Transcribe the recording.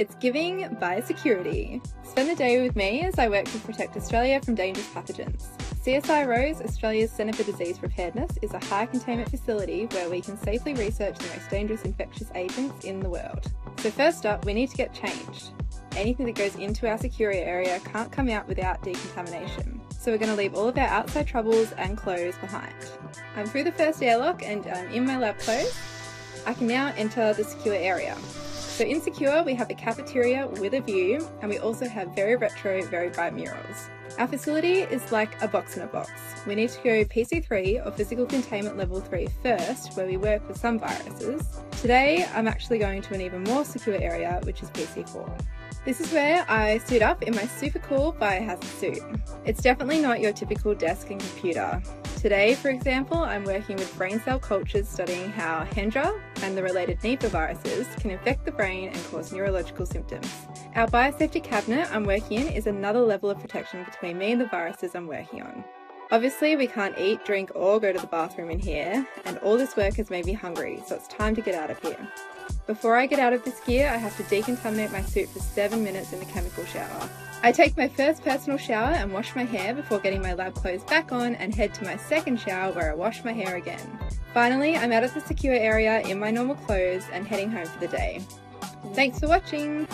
It's giving biosecurity. Spend the day with me as I work to protect Australia from dangerous pathogens. CSIRO's, Australia's Centre for Disease Preparedness, is a high containment facility where we can safely research the most dangerous infectious agents in the world. So, first up, we need to get changed. Anything that goes into our secure area can't come out without decontamination. So, we're going to leave all of our outside troubles and clothes behind. I'm through the first airlock and I'm in my lab clothes. I can now enter the secure area. So in Secure, we have a cafeteria with a view, and we also have very retro, very bright murals. Our facility is like a box in a box. We need to go PC3 or physical containment level 3 first, where we work with some viruses. Today, I'm actually going to an even more secure area, which is PC4. This is where I suit up in my super cool biohazard suit. It's definitely not your typical desk and computer. Today, for example, I'm working with brain cell cultures studying how Hendra and the related Nipah viruses can infect the brain and cause neurological symptoms. Our biosafety cabinet I'm working in is another level of protection between me and the viruses I'm working on. Obviously, we can't eat, drink, or go to the bathroom in here, and all this work has made me hungry, so it's time to get out of here. Before I get out of this gear, I have to decontaminate my suit for 7 minutes in the chemical shower. I take my first personal shower and wash my hair before getting my lab clothes back on and head to my second shower where I wash my hair again. Finally, I'm out of the secure area in my normal clothes and heading home for the day. Thanks for watching!